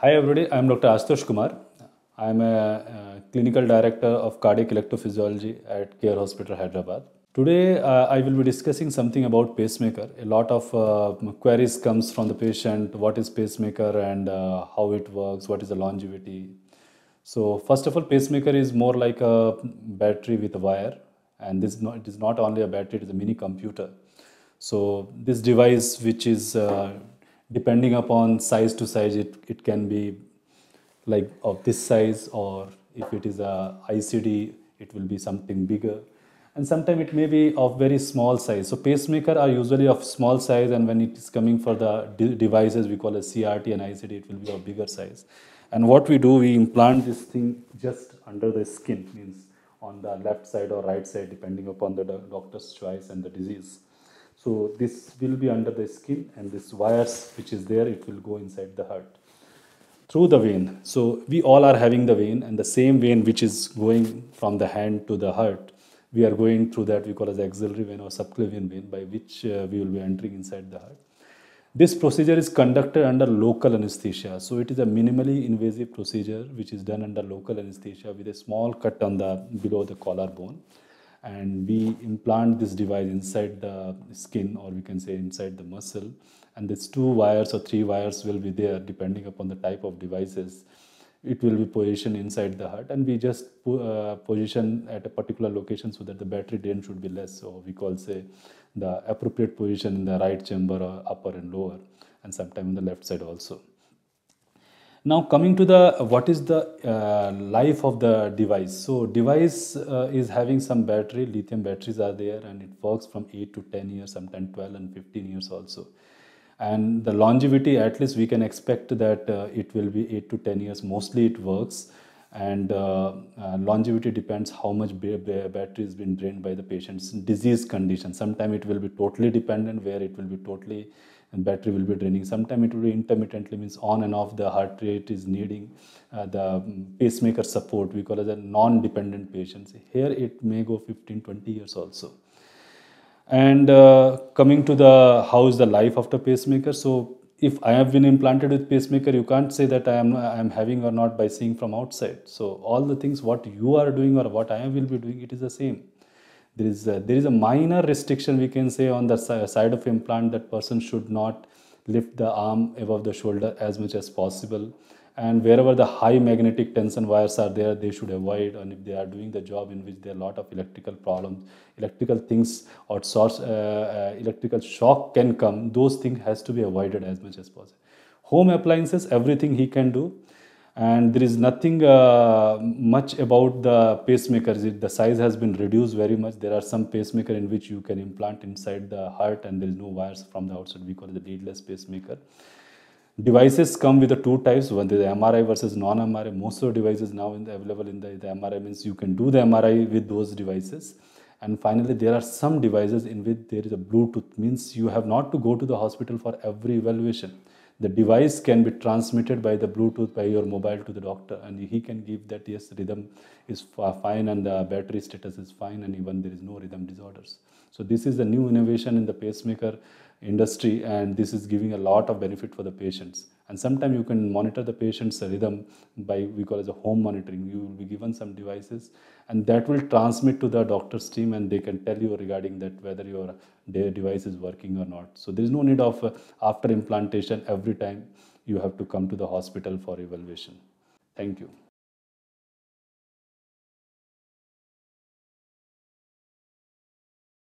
Hi everybody, I am Dr. Ashutosh Kumar. I am a, uh clinical director of cardiac electrophysiology at Care Hospital Hyderabad. Today uh, I will be discussing something about pacemaker. A lot of uh, queries comes from the patient, what is pacemaker and uh, how it works, what is the longevity. So first of all, pacemaker is more like a battery with a wire and this not, it is not only a battery, it is a mini computer. So this device which is uh, depending upon size to size, it, it can be like of this size or if it is a ICD, it will be something bigger. And sometimes it may be of very small size. So pacemaker are usually of small size and when it is coming for the de devices we call a CRT and ICD, it will be of bigger size. And what we do, we implant this thing just under the skin, means on the left side or right side depending upon the doctor's choice and the disease. So this will be under the skin and this wires which is there, it will go inside the heart through the vein. So we all are having the vein and the same vein which is going from the hand to the heart, we are going through that we call as axillary vein or subclavian vein by which uh, we will be entering inside the heart. This procedure is conducted under local anesthesia. So it is a minimally invasive procedure which is done under local anesthesia with a small cut on the below the collarbone and we implant this device inside the skin or we can say inside the muscle. And these two wires or three wires will be there depending upon the type of devices. It will be positioned inside the heart and we just uh, position at a particular location so that the battery drain should be less so we call say the appropriate position in the right chamber or upper and lower and sometime on the left side also now coming to the what is the uh, life of the device? So device uh, is having some battery lithium batteries are there and it works from 8 to 10 years sometimes 12 and 15 years also. And the longevity at least we can expect that uh, it will be 8 to 10 years. Mostly it works and uh, uh, longevity depends how much battery has been drained by the patient's disease condition. Sometime it will be totally dependent where it will be totally battery will be draining. Sometime it will be intermittently means on and off the heart rate is needing uh, the pacemaker support. We call it a non-dependent patients. Here it may go 15 20 years also. And uh, coming to the how is the life after pacemaker? So if i have been implanted with pacemaker you can't say that i am i am having or not by seeing from outside. So all the things what you are doing or what i will be doing it is the same. There is a, there is a minor restriction we can say on the side of implant that person should not lift the arm above the shoulder as much as possible and wherever the high magnetic tension wires are there they should avoid. And if they are doing the job in which there are a lot of electrical problems electrical things or source uh, uh, electrical shock can come those things has to be avoided as much as possible. Home appliances everything he can do. And there is nothing uh, much about the pacemakers. The size has been reduced very much. There are some pacemaker in which you can implant inside the heart and there is no wires from the outside. We call it the leadless pacemaker Devices come with the two types, one is the MRI versus non-MRI. Most of the devices now in the, available in the, the MRI means you can do the MRI with those devices. And finally, there are some devices in which there is a Bluetooth, means you have not to go to the hospital for every evaluation. The device can be transmitted by the Bluetooth by your mobile to the doctor and he can give that yes, rhythm is fine and the battery status is fine and even there is no rhythm disorders. So this is the new innovation in the pacemaker industry and this is giving a lot of benefit for the patients and sometimes you can monitor the patient's rhythm by we call as a home monitoring. You will be given some devices and that will transmit to the doctor's team and they can tell you regarding that whether your device is working or not. So there is no need of uh, after implantation every time you have to come to the hospital for evaluation. Thank you